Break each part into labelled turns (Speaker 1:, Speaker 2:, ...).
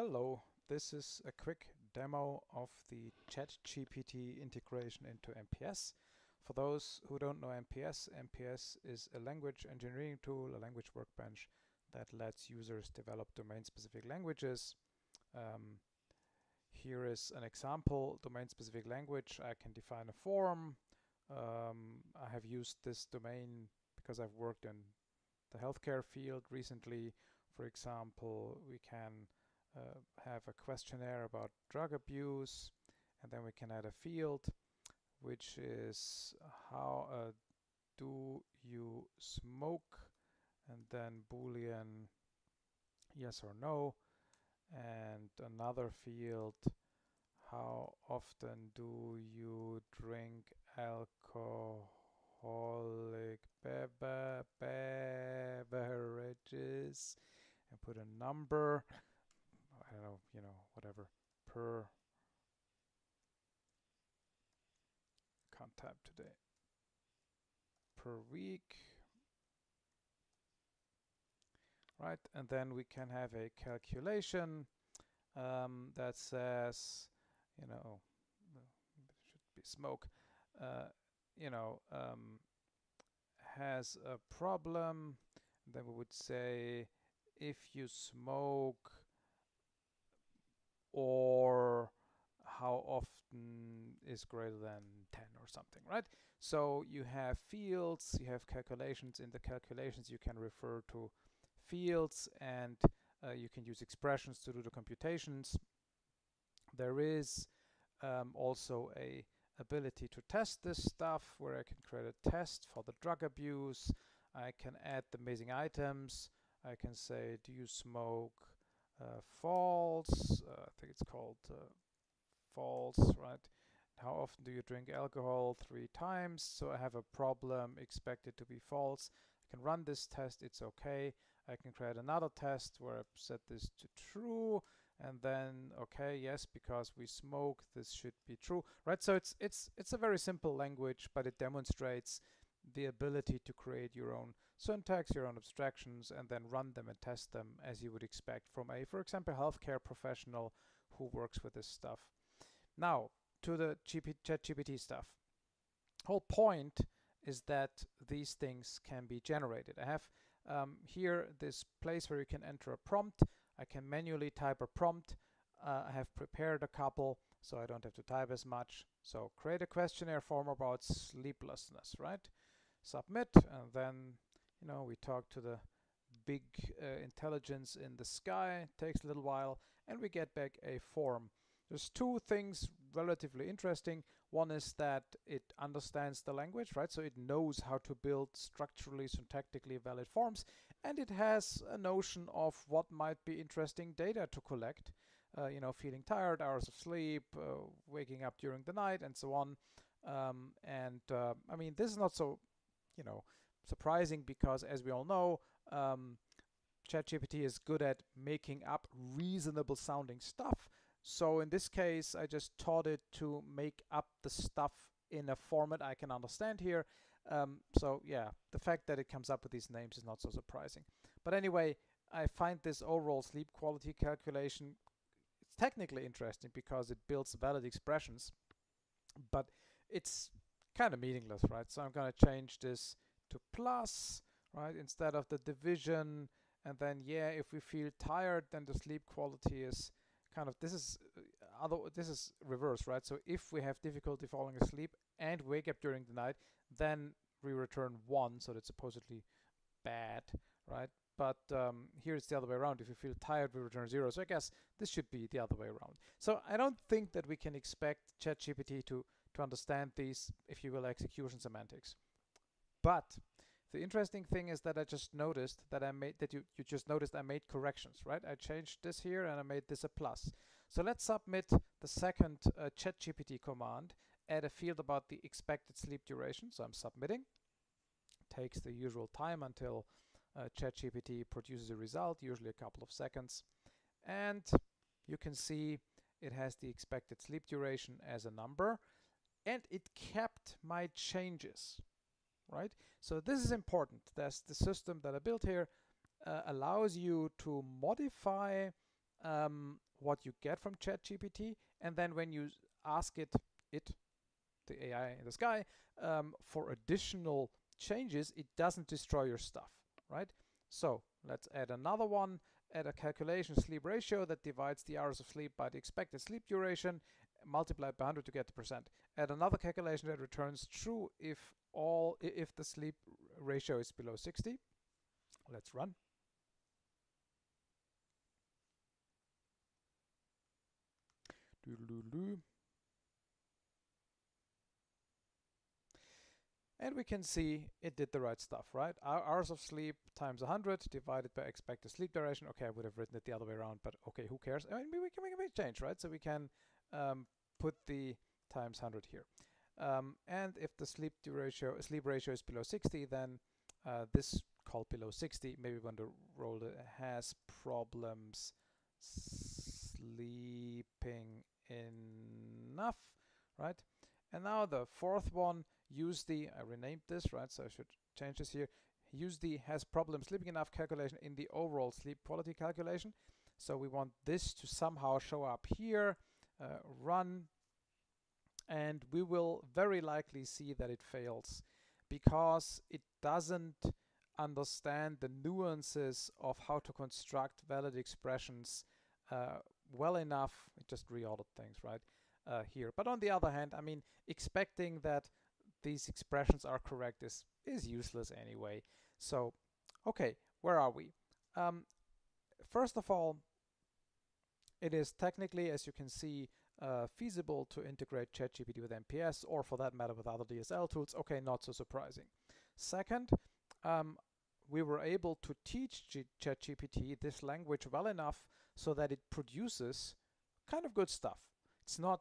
Speaker 1: Hello, this is a quick demo of the ChatGPT integration into MPS. For those who don't know MPS, MPS is a language engineering tool, a language workbench that lets users develop domain-specific languages. Um, here is an example domain-specific language. I can define a form. Um, I have used this domain because I've worked in the healthcare field recently. For example, we can uh, have a questionnaire about drug abuse and then we can add a field which is how uh, do you smoke? And then boolean yes or no. And another field how often do you drink alcoholic beverages? And put a number know, you know, whatever, per, can't type today, per week, right? And then we can have a calculation um, that says, you know, should be smoke, uh, you know, um, has a problem, then we would say if you smoke or how often is greater than 10 or something, right? So you have fields, you have calculations. In the calculations, you can refer to fields and uh, you can use expressions to do the computations. There is um, also a ability to test this stuff where I can create a test for the drug abuse. I can add the missing items. I can say, do you smoke? Uh, false, uh, I think it's called uh, false, right? How often do you drink alcohol? Three times. So I have a problem expected to be false. I can run this test, it's okay. I can create another test where I set this to true and then okay yes because we smoke this should be true right so it's it's it's a very simple language but it demonstrates the ability to create your own syntax, your own abstractions, and then run them and test them as you would expect from a, for example, healthcare professional who works with this stuff. Now, to the GP, ChatGPT stuff. Whole point is that these things can be generated. I have um, here this place where you can enter a prompt. I can manually type a prompt. Uh, I have prepared a couple so I don't have to type as much. So create a questionnaire form about sleeplessness, right? Submit, and then, you know, we talk to the big uh, intelligence in the sky, takes a little while, and we get back a form. There's two things relatively interesting. One is that it understands the language, right? So it knows how to build structurally, syntactically valid forms, and it has a notion of what might be interesting data to collect uh, you know, feeling tired, hours of sleep, uh, waking up during the night, and so on. Um, and uh, I mean, this is not so, you know, surprising because, as we all know, um, ChatGPT is good at making up reasonable sounding stuff. So in this case, I just taught it to make up the stuff in a format I can understand here. Um, so yeah, the fact that it comes up with these names is not so surprising. But anyway, I find this overall sleep quality calculation it's technically interesting because it builds valid expressions, but it's kind of meaningless, right? So I'm going to change this to plus, right, instead of the division. And then, yeah, if we feel tired, then the sleep quality is kind of, this is uh, other, this is reverse, right? So if we have difficulty falling asleep and wake up during the night, then we return one, so that's supposedly bad, right? but um, here it's the other way around. If you feel tired, we return zero. So I guess this should be the other way around. So I don't think that we can expect ChatGPT to, to understand these, if you will, execution semantics. But the interesting thing is that I just noticed that I made that you, you just noticed I made corrections, right? I changed this here and I made this a plus. So let's submit the second uh, ChatGPT command, add a field about the expected sleep duration. So I'm submitting. It Takes the usual time until uh, ChatGPT produces a result, usually a couple of seconds. And you can see it has the expected sleep duration as a number and it kept my changes, right? So this is important. That's the system that I built here uh, allows you to modify um, what you get from ChatGPT, and then when you ask it, it, the AI in the sky, um, for additional changes, it doesn't destroy your stuff, right? So let's add another one, add a calculation sleep ratio that divides the hours of sleep by the expected sleep duration, multiplied by 100 to get the percent. Add another calculation that returns true if all if the sleep ratio is below 60. Let's run. And we can see it did the right stuff, right? Our hours of sleep times 100 divided by expected sleep duration. Okay, I would have written it the other way around, but okay, who cares? I mean, we can make a big change, right? So we can um, put the times 100 here. Um, and if the sleep ratio sleep ratio is below 60, then uh, this called below 60, maybe when the roller has problems sleeping enough, right? And now the fourth one, use the, I renamed this, right? So I should change this here. Use the has problem sleeping enough calculation in the overall sleep quality calculation. So we want this to somehow show up here, uh, run, and we will very likely see that it fails because it doesn't understand the nuances of how to construct valid expressions uh, well enough. It just reordered things, right? uh, here. But on the other hand, I mean, expecting that these expressions are correct is, is useless anyway. So, okay, where are we? Um, first of all, it is technically, as you can see, uh, feasible to integrate ChatGPT with MPS or for that matter with other DSL tools. Okay, not so surprising. Second, um, we were able to teach ChatGPT this language well enough so that it produces kind of good stuff. It's not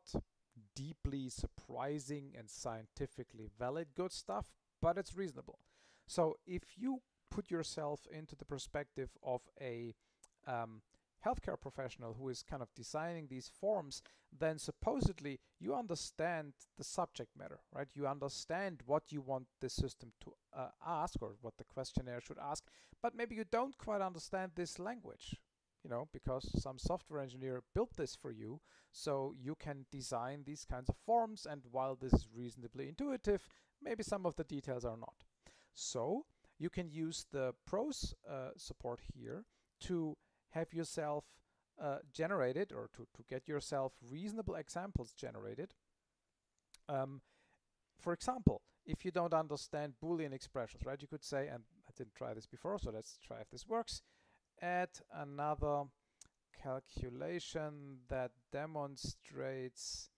Speaker 1: deeply surprising and scientifically valid good stuff, but it's reasonable. So if you put yourself into the perspective of a um, healthcare professional who is kind of designing these forms, then supposedly you understand the subject matter, right? You understand what you want the system to uh, ask or what the questionnaire should ask, but maybe you don't quite understand this language, you know, because some software engineer built this for you, so you can design these kinds of forms, and while this is reasonably intuitive, maybe some of the details are not. So you can use the prose uh, support here to have yourself uh, generated or to, to get yourself reasonable examples generated. Um, for example, if you don't understand Boolean expressions, right, you could say, and I didn't try this before, so let's try if this works add another calculation that demonstrates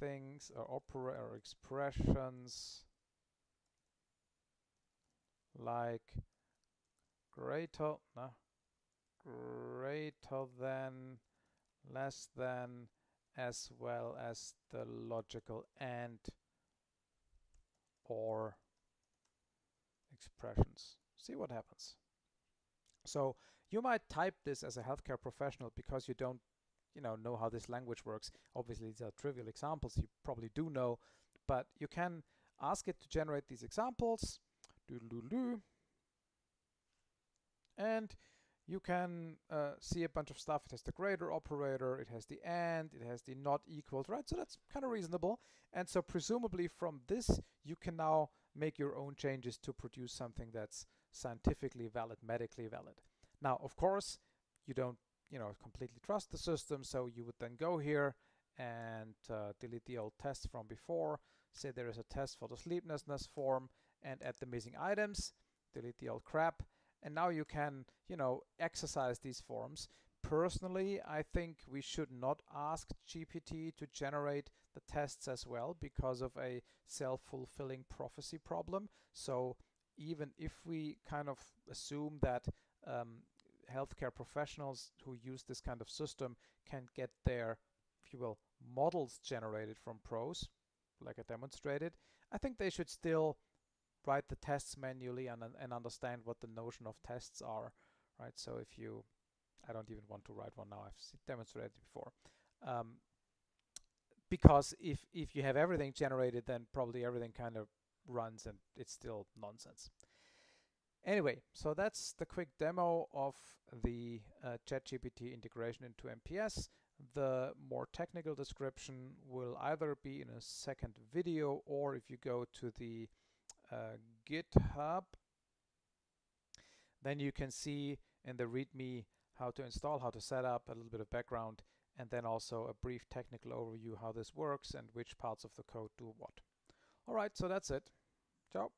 Speaker 1: things or opera or expressions like greater no, than less than as well as the logical and or expressions. See what happens. So you might type this as a healthcare professional because you don't you know know how this language works. Obviously these are trivial examples. You probably do know but you can ask it to generate these examples. And you can uh, see a bunch of stuff. It has the greater operator it has the and it has the not equals, right? So that's kind of reasonable. And so presumably from this you can now make your own changes to produce something that's scientifically valid medically valid. Now, of course, you don't, you know, completely trust the system, so you would then go here and uh, delete the old tests from before. Say there is a test for the sleeplessness form and add the missing items, delete the old crap, and now you can, you know, exercise these forms. Personally, I think we should not ask GPT to generate the tests as well because of a self-fulfilling prophecy problem. So even if we kind of assume that um, healthcare professionals who use this kind of system can get their, if you will, models generated from prose, like I demonstrated, I think they should still write the tests manually and, and understand what the notion of tests are, right? So if you, I don't even want to write one now, I've demonstrated before. Um, because if, if you have everything generated, then probably everything kind of runs and it's still nonsense. Anyway, so that's the quick demo of the uh, ChatGPT integration into MPS. The more technical description will either be in a second video or if you go to the uh, GitHub, then you can see in the README how to install, how to set up, a little bit of background, and then also a brief technical overview how this works and which parts of the code do what. All right, so that's it. Ciao.